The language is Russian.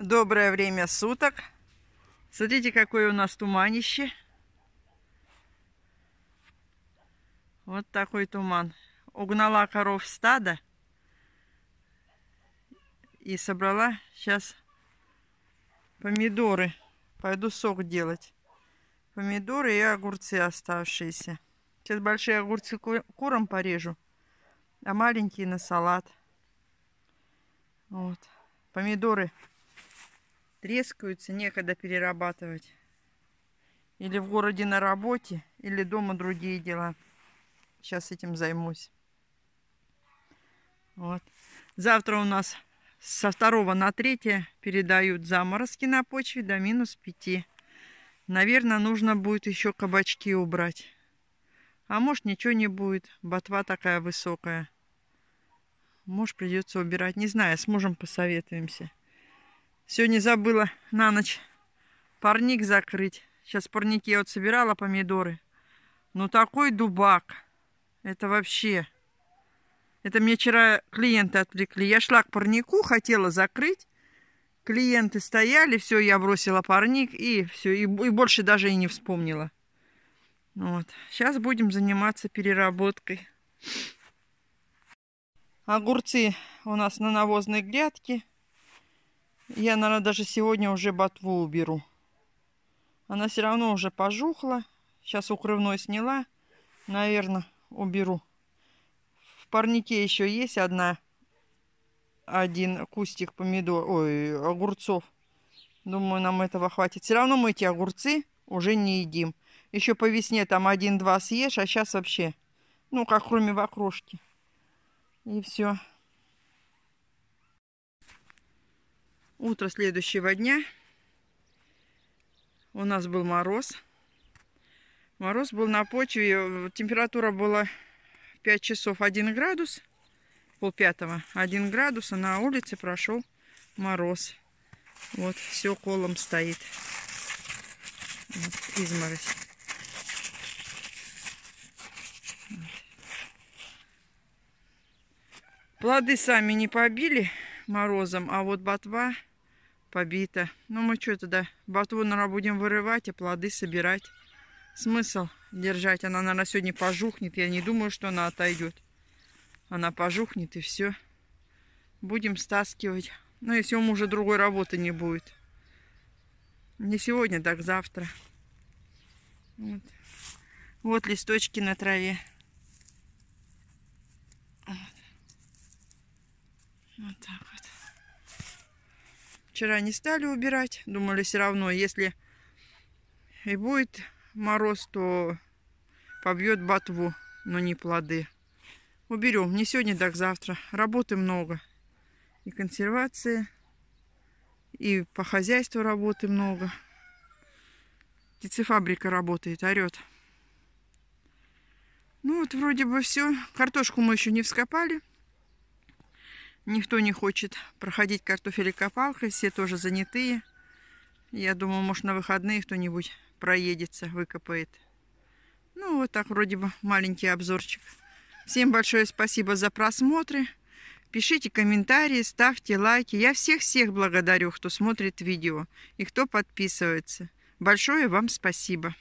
Доброе время суток. Смотрите, какое у нас туманище. Вот такой туман. Угнала коров стада и собрала сейчас помидоры. Пойду сок делать. Помидоры и огурцы оставшиеся. Сейчас большие огурцы курам порежу, а маленькие на салат. Вот. Помидоры трескаются, некогда перерабатывать. Или в городе на работе, или дома другие дела. Сейчас этим займусь. Вот. Завтра у нас со 2 на 3 передают заморозки на почве до минус 5. Наверное, нужно будет еще кабачки убрать. А может ничего не будет. Ботва такая высокая. Может придется убирать. Не знаю, с мужем посоветуемся. Сегодня забыла на ночь парник закрыть. Сейчас парники я вот собирала помидоры. Ну такой дубак. Это вообще... Это мне вчера клиенты отвлекли. Я шла к парнику, хотела закрыть. Клиенты стояли, все, я бросила парник и все, и, и больше даже и не вспомнила. Вот. Сейчас будем заниматься переработкой. Огурцы у нас на навозной грядке. Я, наверное, даже сегодня уже ботву уберу. Она все равно уже пожухла. Сейчас укрывной сняла. Наверное, уберу. В парнике еще есть одна, один кустик помидор, ой, огурцов. Думаю, нам этого хватит. Все равно мы эти огурцы уже не едим. Еще по весне там один-два съешь, а сейчас вообще, ну, как кроме вокружки. И все. Утро следующего дня. У нас был мороз. Мороз был на почве. Температура была 5 часов 1 градус. Пол пятого 1 градус. А на улице прошел мороз. Вот, все колом стоит. Вот, изморозь. Плоды сами не побили морозом, а вот ботва побита. Ну, мы что тогда, ботву, наверное, будем вырывать, а плоды собирать. Смысл держать? Она, наверное, сегодня пожухнет. Я не думаю, что она отойдет. Она пожухнет и все. Будем стаскивать. Ну, если у мужа другой работы не будет. Не сегодня, так завтра. Вот, вот листочки на траве. Вот. вот так. Вчера не стали убирать. Думали, все равно, если и будет мороз, то побьет ботву, но не плоды. Уберем. Не сегодня, так завтра. Работы много. И консервации, и по хозяйству работы много. Птицефабрика работает, орет. Ну вот вроде бы все. Картошку мы еще не вскопали. Никто не хочет проходить картофелекопалкой, все тоже занятые. Я думаю, может на выходные кто-нибудь проедется, выкопает. Ну, вот так вроде бы маленький обзорчик. Всем большое спасибо за просмотры. Пишите комментарии, ставьте лайки. Я всех-всех благодарю, кто смотрит видео и кто подписывается. Большое вам спасибо.